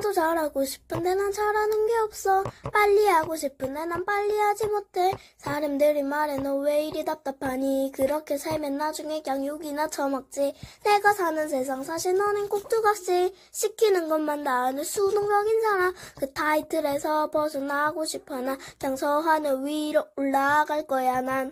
나도 잘하고 싶은데 난 잘하는 게 없어. 빨리 하고 싶은데 난 빨리 하지 못해. 사람들이 말해 너 왜 이리 답답하니? 그렇게 살면 나중에 그냥 욕이나 처먹지. 내가 사는 세상 사실 너는 꼭 두각시. 시키는 것만 다 하는 수동적인 사람. 그 타이틀에서 벗어나고 싶어 나 장서하늘 위로 올라갈 거야 난.